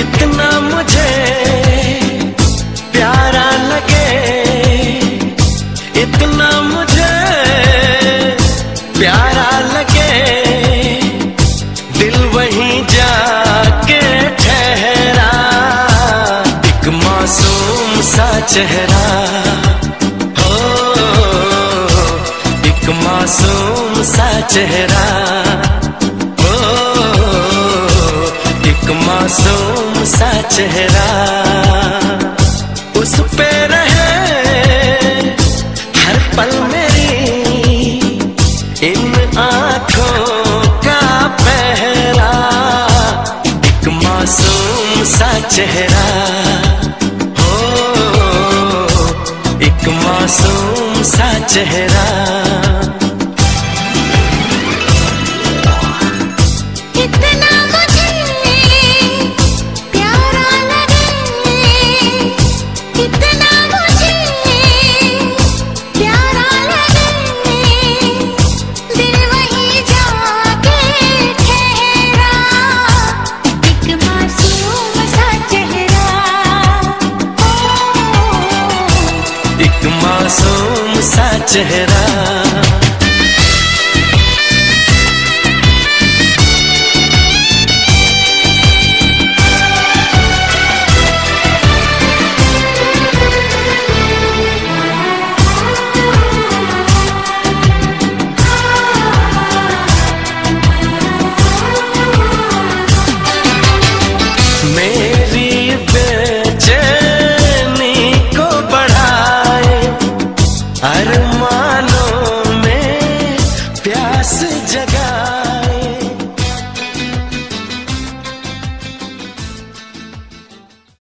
इतना चेहरा। हो, एक मासूम सा चेहरा। हो, एक मासूम सा चेहरा। उस पे रहे हर पल मेरी, इन आँखों का पहला एक मासूम सा चेहरा। मासूम सा चेहरा। एक मासूम सा चेहरा।